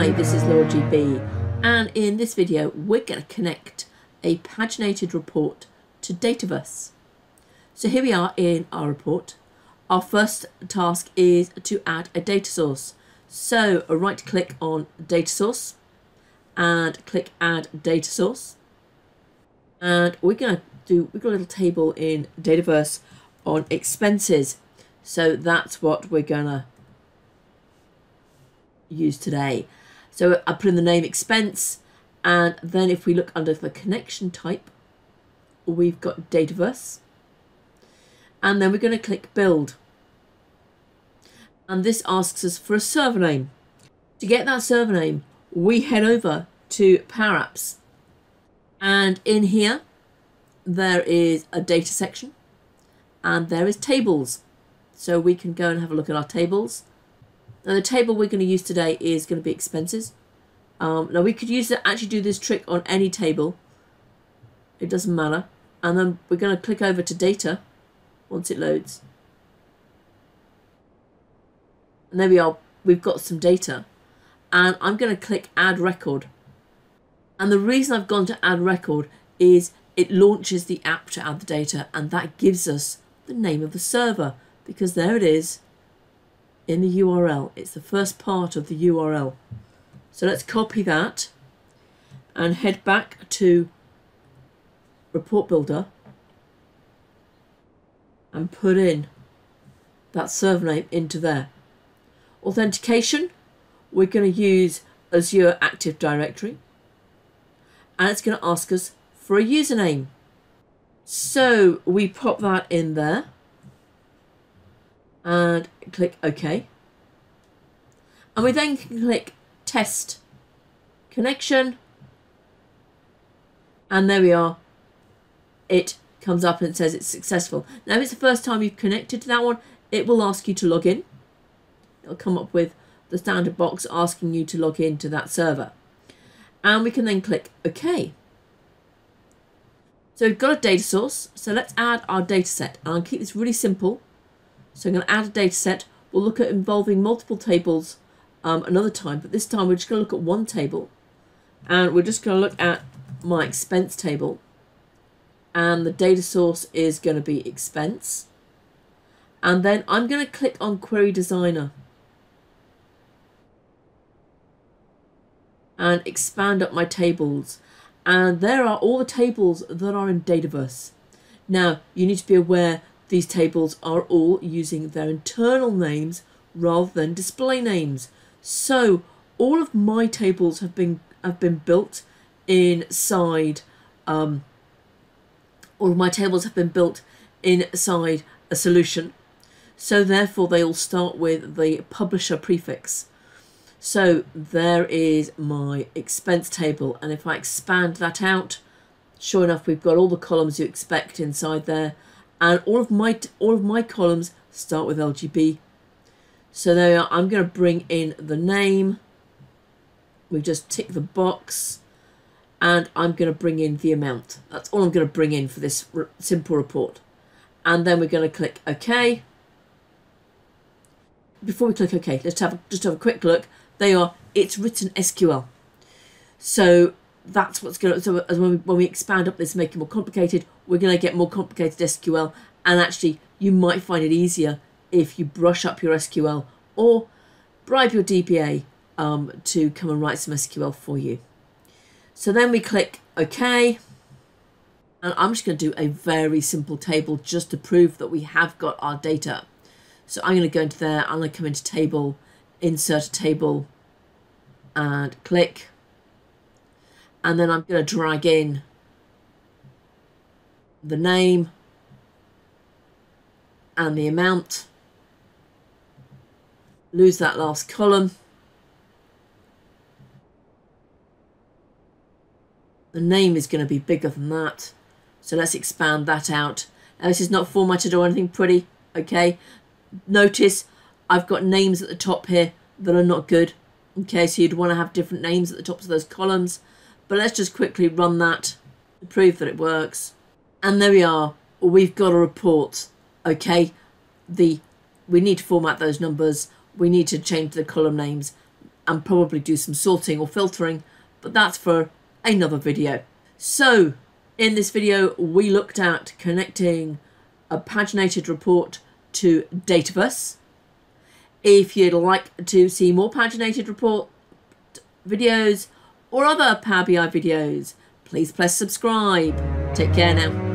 Hi, this is Laura GB and in this video we're going to connect a paginated report to Dataverse. So here we are in our report. Our first task is to add a data source. So right click on data source and click add data source. And we're going to do, we've got a little table in Dataverse on expenses. So that's what we're going to use today. So I put in the name expense and then if we look under the connection type, we've got Dataverse. And then we're going to click build. And this asks us for a server name. To get that server name, we head over to Power Apps. And in here, there is a data section and there is tables. So we can go and have a look at our tables. Now the table we're going to use today is going to be expenses. Um, now we could use to actually do this trick on any table. It doesn't matter. And then we're going to click over to data once it loads. And there we are. We've got some data. And I'm going to click add record. And the reason I've gone to add record is it launches the app to add the data and that gives us the name of the server because there it is in the URL. It's the first part of the URL. So let's copy that and head back to Report Builder and put in that server name into there. Authentication, we're going to use Azure Active Directory and it's going to ask us for a username. So we pop that in there and click OK. And we then can click Test Connection. And there we are. It comes up and says it's successful. Now, if it's the first time you've connected to that one, it will ask you to log in. It'll come up with the standard box asking you to log in to that server. And we can then click OK. So we've got a data source. So let's add our data set. And I'll keep this really simple so I'm going to add a data set. We'll look at involving multiple tables um, another time, but this time we're just going to look at one table. And we're just going to look at my expense table. And the data source is going to be expense. And then I'm going to click on Query Designer. And expand up my tables. And there are all the tables that are in Dataverse. Now, you need to be aware these tables are all using their internal names rather than display names. So all of my tables have been have been built inside um, all of my tables have been built inside a solution. So therefore they all start with the publisher prefix. So there is my expense table and if I expand that out, sure enough we've got all the columns you expect inside there and all of my all of my columns start with LGB. So there I'm going to bring in the name. We just tick the box and I'm going to bring in the amount. That's all I'm going to bring in for this simple report. And then we're going to click OK. Before we click OK, let's have just have a quick look. They are it's written SQL. So that's what's going to, so as when we, when we expand up this, make it more complicated, we're going to get more complicated SQL. And actually, you might find it easier if you brush up your SQL or bribe your DBA um, to come and write some SQL for you. So then we click OK. And I'm just going to do a very simple table just to prove that we have got our data. So I'm going to go into there, I'm going to come into table, insert a table, and click and then I'm going to drag in the name and the amount. Lose that last column. The name is going to be bigger than that. So let's expand that out. Now this is not formatted or anything pretty okay? Notice I've got names at the top here that are not good okay? So you'd want to have different names at the tops of those columns. But let's just quickly run that to prove that it works. And there we are. We've got a report. Okay, the we need to format those numbers. We need to change the column names. and probably do some sorting or filtering, but that's for another video. So in this video, we looked at connecting a paginated report to Dataverse. If you'd like to see more paginated report videos or other Power BI videos, please press subscribe. Take care now.